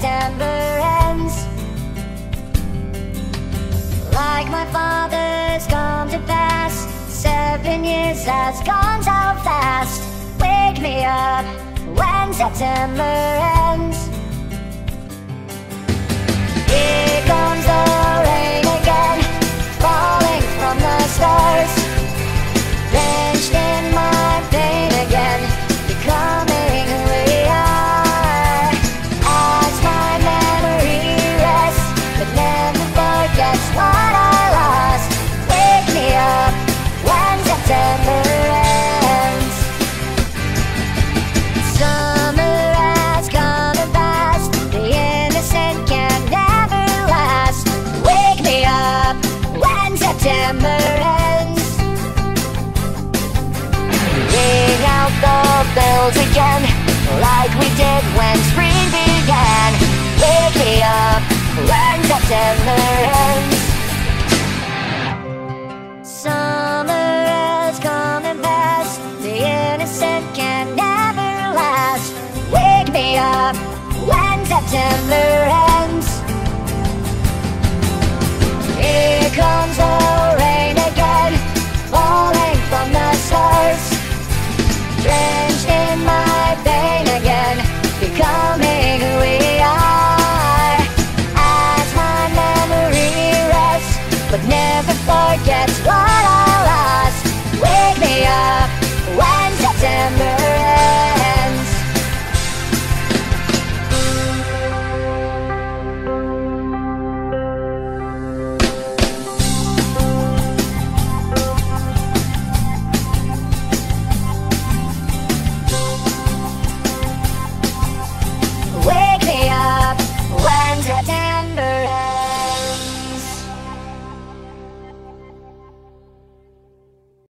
September ends. Like my father's come to pass, seven years has gone so fast. Wake me up when September ends. September ends. Ring out the bells again, like we did when spring began. Wake me up when September ends. Summer has come and passed. The innocent can never last. Wake me up when September. forget what I lost. Wake me up.